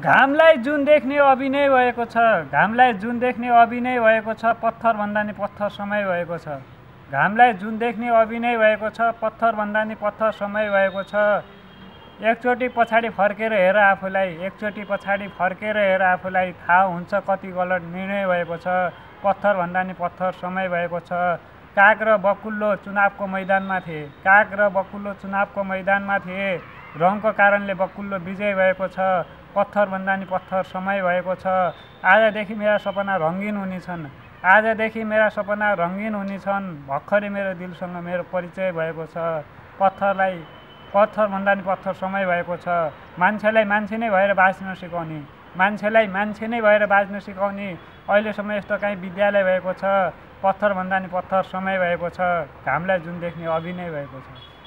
घामलाई जुन देख्ने अभिनय भएको छ घामलाई जुन देख्ने अभिनय भएको छ पत्थरभन्दा नि पत्थर समय भएको छ। घामलाई जुन देख्ने अभिनय भएको छ पत्थरभन्दा नि पत्थर समय भएको छ। एकचोटि पछाडि फर्केर हेर आफूलाई एकचोटि पछाडि फर्केर हेर आफूलाई थाहा हुन्छ कति गलत निर्णय भएको छ पत्थरभन्दा नि पत्थर समय भएको छ। काग र बकुल्लो चुनावको मैदानमा थिए। काग र बकुल्लो चुनावको मैदानमा थिए। रङको कारणले बकुल्लो विजय भएको छ। पत्थरभन्दा नि पत्थर समय भएको छ। आजदेखि मेरा सपना रङ्गिन हुनेछन् आजदेखि मेरा सपना रङ्गिन हुनेछन् भर्खरै मेरो दिलसँग मेरो परिचय भएको छ। पत्थरलाई पत्थरभन्दा नि पत्थर समय भएको छ। मान्छेलाई मान्छे नै भएर बाँच्न सिकाउने। मान्छेलाई मान्छे नै भएर बाँच्न सिकाउने। अहिलेसम्म यस्तो काहीँ विद्यालय भएको छ। पत्थरभन्दा नि पत्थर समय भएको छ। घामलाई जुन देख्ने अभिनय भएको छ।